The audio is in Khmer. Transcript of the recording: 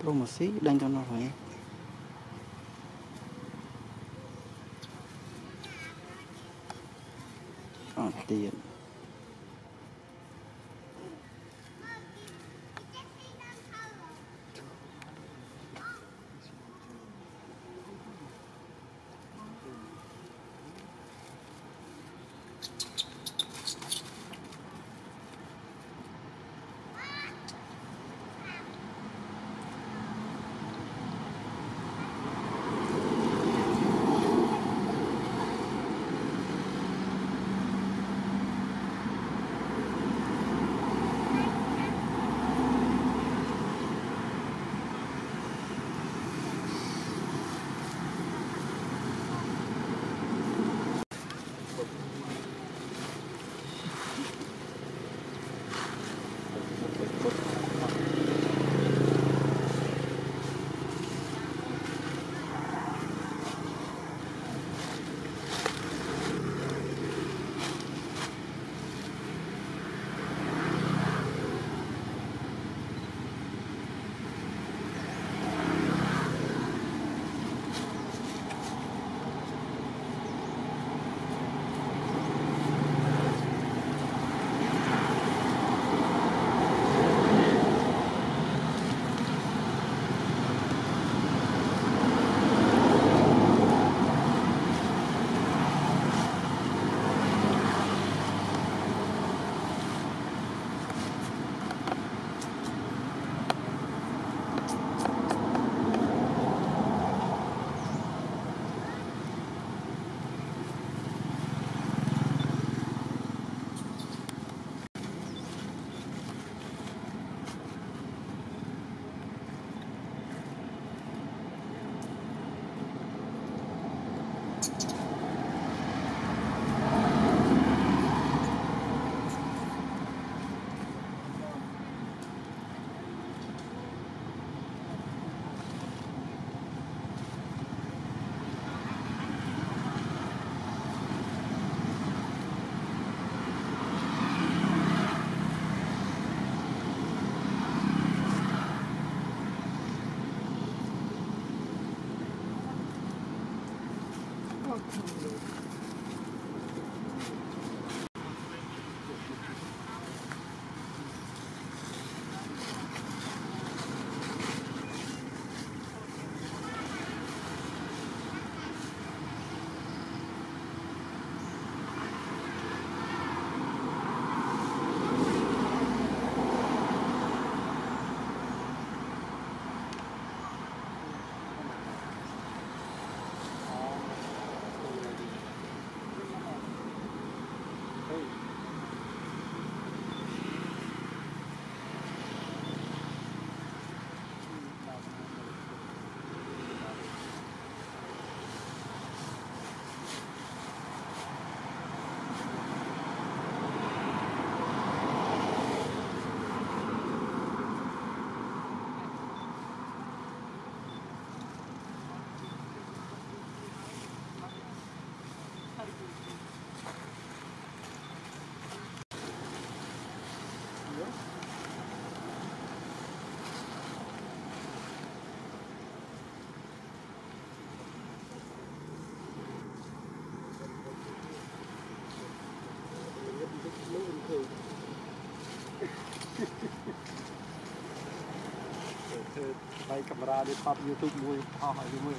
ប្រូម៉ូស៊ីដាញ់ទៅនោះហើយអត់ទៀត ដៃកាមេរ៉ានេះថត YouTube មួយអស់ហើយមួយ